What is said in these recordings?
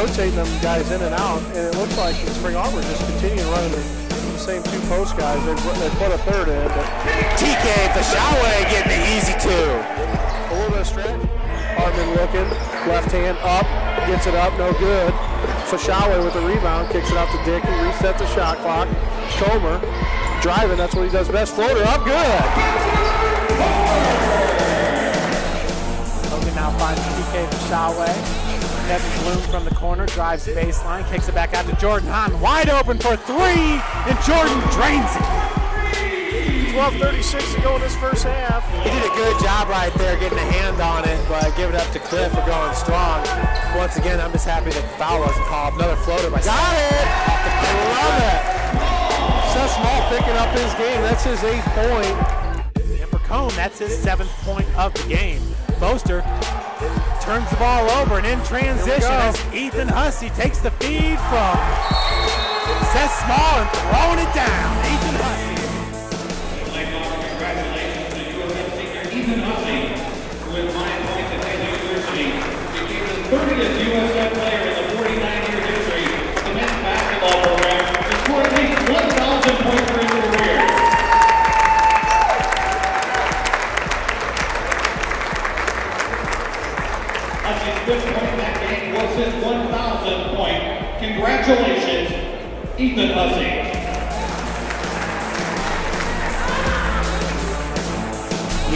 rotating them guys in and out, and it looks like Spring Arbor just continuing running the, the same two post guys. They, they put a third in, but TK Fashawe getting the easy two. a little bit of stretch. Hartman looking, left hand up, gets it up, no good. Fashawe with the rebound, kicks it out to Dickey, resets the shot clock. Comer driving, that's what he does best. Floater up, good. Hogan now finds TK Fashawe. Kevin Bloom from the corner, drives baseline, kicks it back out to Jordan Hahn. Wide open for three, and Jordan drains it. 12.36 to go in this first half. He did a good job right there getting a hand on it, but give it up to Cliff for going strong. Once again, I'm just happy that the foul wasn't called. Another floater by Got it! I love it. Seth Small picking up his game. That's his eighth point. And for Cone, that's his seventh point of the game. Boaster turns the ball over and in transition as Ethan Hussey takes the feed from Seth Small and throwing it down. Ethan Hussey. Hussey's fifth point in that game was his 1,000th point. Congratulations, Ethan Hussey.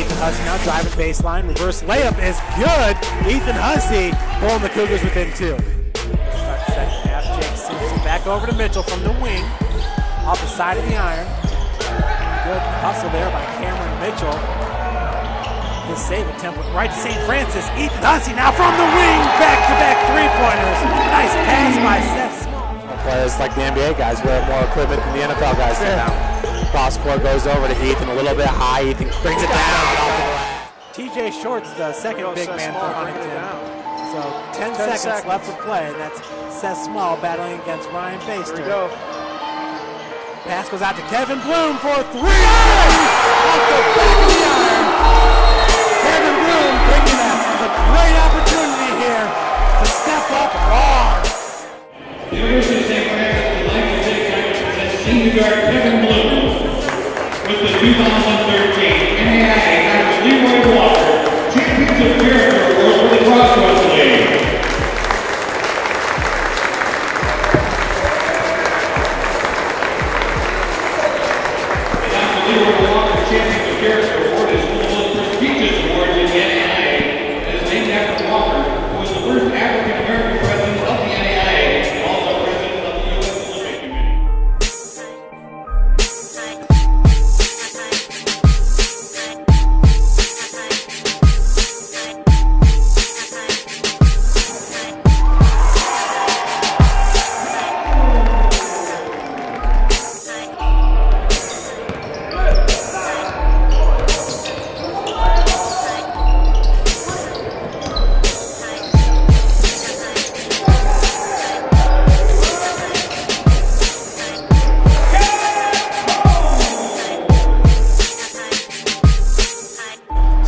Ethan Hussey now driving baseline. Reverse layup is good. Ethan Hussey pulling the Cougars within two. Start second half. Jake Simpson back over to Mitchell from the wing. Off the side of the iron. Good hustle there by Cameron Mitchell. His save attempt went right to St. Francis. Ethan Hussey now from the wing. Back to back three pointers. Nice pass by Seth Small. Players like the NBA guys wear more equipment than the NFL guys do now. Cross court goes over to Ethan a little bit high. Ethan brings it down. off the glass. TJ Short's the second big Seth man Small, for bring Huntington. So 10, 10 seconds, seconds. left to play, and that's Seth Small battling against Ryan Here Baster. we go. Pass goes out to Kevin Bloom for three. Off the back of the iron. A, great opportunity here to step up. University of St. Francis would like to take time to senior guard Kevin Bloom with the 2013 NAIA. Leroy Walker Champions of for the Cross Country.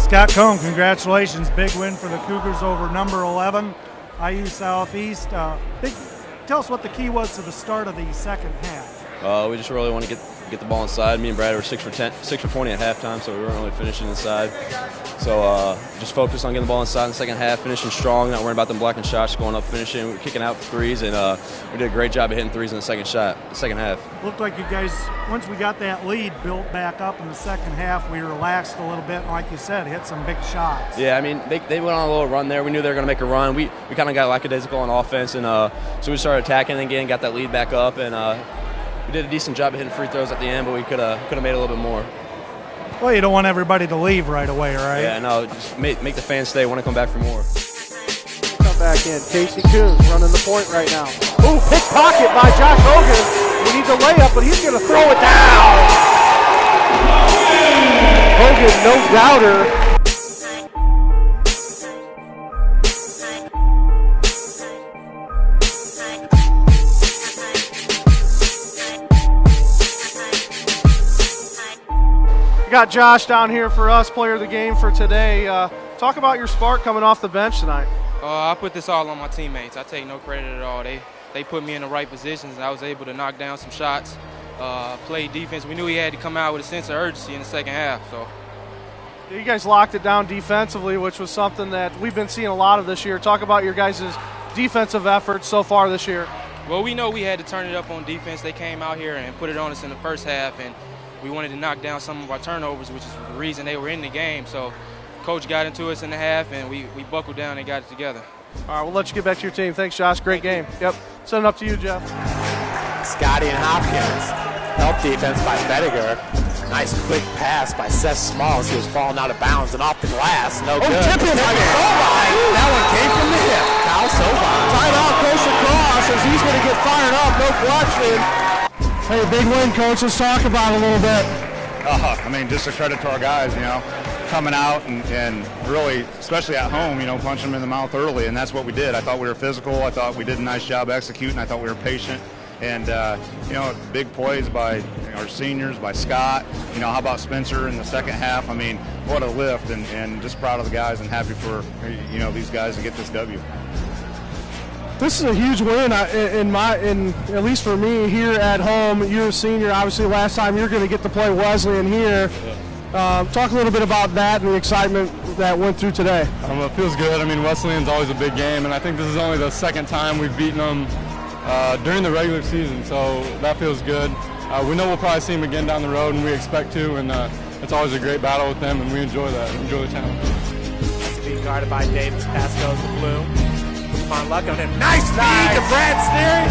Scott Cohn, congratulations. Big win for the Cougars over number 11, IU Southeast. Uh, big, tell us what the key was to the start of the second half. Uh, we just really want to get get the ball inside. Me and Brad were six for ten, six for twenty at halftime, so we weren't really finishing inside. So uh, just focus on getting the ball inside in the second half, finishing strong, not worrying about them blocking shots, going up, finishing, we were kicking out threes, and uh, we did a great job of hitting threes in the second shot, second half. Looked like you guys, once we got that lead, built back up in the second half. We relaxed a little bit, and like you said, hit some big shots. Yeah, I mean they, they went on a little run there. We knew they were going to make a run. We we kind of got lackadaisical on offense, and uh, so we started attacking again, got that lead back up, and uh, we did a decent job of hitting free throws at the end, but we could have could have made a little bit more. Well, you don't want everybody to leave right away, right? Yeah, no, just make, make the fans stay. Want to come back for more. Come back in. Casey Coons running the point right now. Ooh, pickpocket by Josh Hogan. He needs a layup, but he's going to throw it down. Hogan, no doubter. Got Josh down here for us, player of the game for today. Uh, Talk about your spark coming off the bench tonight. Uh, I put this all on my teammates. I take no credit at all. They they put me in the right positions, and I was able to knock down some shots, uh, play defense. We knew he had to come out with a sense of urgency in the second half. So You guys locked it down defensively, which was something that we've been seeing a lot of this year. Talk about your guys' defensive efforts so far this year. Well, we know we had to turn it up on defense. They came out here and put it on us in the first half, and we wanted to knock down some of our turnovers, which is the reason they were in the game. So, coach got into us in the half, and we, we buckled down and got it together. All right, we'll let you get back to your team. Thanks, Josh. Great game. Yep. Send it up to you, Jeff. Scotty and Hopkins. Help defense by Bediger. Nice quick pass by Seth Smalls. He was falling out of bounds and off the glass. No oh, good. tip in. Solvine. That one came from the hip. Kyle Solvine. Timeout goes across as he's going to get fired up. No question. Hey, big win, coach. Let's talk about it a little bit. Uh, I mean, just a credit to our guys, you know, coming out and, and really, especially at home, you know, punching them in the mouth early, and that's what we did. I thought we were physical. I thought we did a nice job executing. I thought we were patient. And, uh, you know, big plays by our seniors, by Scott. You know, how about Spencer in the second half? I mean, what a lift, and, and just proud of the guys and happy for, you know, these guys to get this W. This is a huge win in my, in at least for me here at home. You're a senior. Obviously, last time you're going to get to play Wesleyan here. Um, talk a little bit about that and the excitement that went through today. Um, it feels good. I mean, Wesleyan's always a big game, and I think this is only the second time we've beaten them uh, during the regular season, so that feels good. Uh, we know we'll probably see them again down the road, and we expect to, and uh, it's always a great battle with them, and we enjoy that. We enjoy the challenge. That's being guarded by Davis. Pass goes to Bloom. Come on, luck on him. Nice feed to Brad Sneary.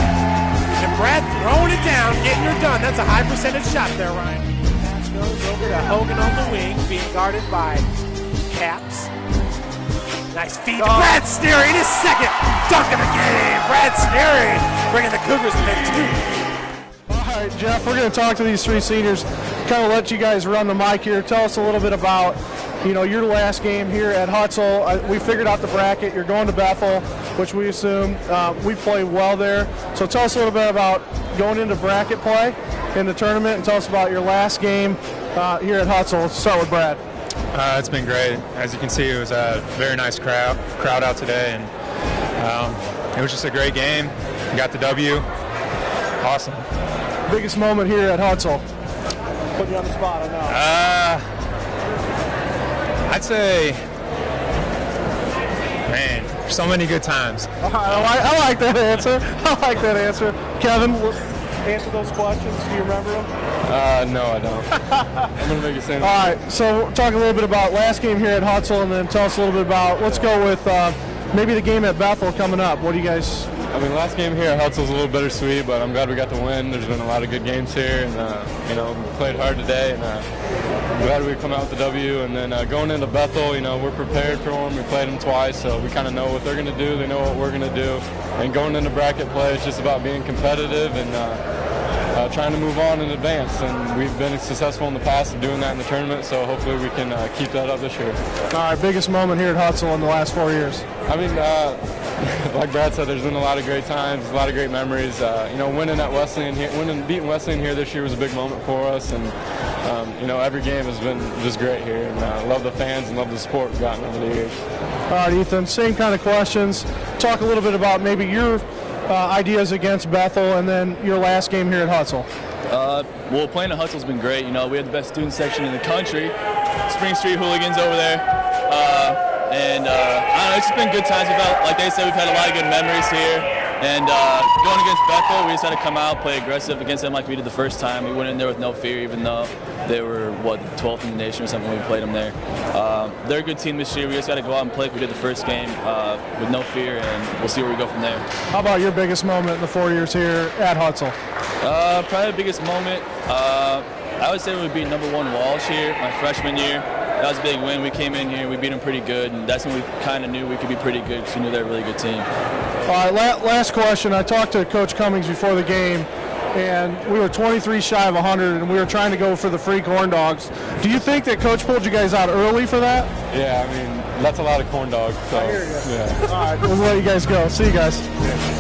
And Brad throwing it down, getting her done. That's a high percentage shot there, Ryan. Pass goes over to Hogan on the wing, being guarded by Caps. Nice feed to oh. Brad Sneary in his second dunk of the game. Brad Sneary bringing the Cougars within two. All right, Jeff, we're going to talk to these three seniors, kind of let you guys run the mic here. Tell us a little bit about, you know, your last game here at Hutzell. Uh, we figured out the bracket. You're going to Bethel, which we assume uh, we play well there. So tell us a little bit about going into bracket play in the tournament, and tell us about your last game uh, here at Hutzell. Let's start with Brad. Uh, it's been great. As you can see, it was a very nice crowd crowd out today, and um, it was just a great game. We got the W. Awesome. Biggest moment here at Hutzell. Put you on the spot, I know. Uh, I'd say, man, so many good times. I like, I like that answer. I like that answer. Kevin, answer those questions. Do you remember them? Uh, no, I don't. I'm gonna make it sound. All right, so talk a little bit about last game here at Hutzell, and then tell us a little bit about. Let's go with uh, maybe the game at Bethel coming up. What do you guys? I mean, last game here at Hutzell's a little bittersweet, but I'm glad we got the win. There's been a lot of good games here, and uh, you know, we played hard today, and uh, I'm glad we come out with the W. And then uh, going into Bethel, you know, we're prepared for them. We played them twice, so we kind of know what they're going to do. They know what we're going to do. And going into bracket play, it's just about being competitive and. Uh, uh, trying to move on and advance, and we've been successful in the past of doing that in the tournament. So hopefully we can uh, keep that up this year. All right, biggest moment here at Hutzell in the last four years. I mean, uh, like Brad said, there's been a lot of great times, a lot of great memories. Uh, you know, winning at Wesleyan here, winning, beating Wesleyan here this year was a big moment for us, and um, you know, every game has been just great here, and uh, love the fans and love the support we've gotten over the years. All right, Ethan, same kind of questions. Talk a little bit about maybe your uh, ideas against Bethel, and then your last game here at Hutzell. Uh, well, playing at Hutzell's been great. You know, we had the best student section in the country. Spring Street Hooligans over there. Uh, and uh, I don't know, it's just been good times. We've had, like they said, we've had a lot of good memories here. And uh, going against Bethel, we just had to come out, play aggressive against them like we did the first time. We went in there with no fear, even though they were, what, 12th in the nation or something when we played them there. Uh, they're a good team this year. We just got to go out and play like we did the first game uh, with no fear, and we'll see where we go from there. How about your biggest moment in the four years here at Hutzell? Uh, probably the biggest moment, uh, I would say it would be number one Walsh here my freshman year. That was a big win. We came in here, we beat them pretty good, and that's when we kind of knew we could be pretty good because we knew they're a really good team. All right, last question. I talked to Coach Cummings before the game, and we were 23 shy of 100, and we were trying to go for the free corn dogs. Do you think that Coach pulled you guys out early for that? Yeah, I mean, that's a lot of corn dogs. So, yeah. All right, we'll let you guys go. See you guys.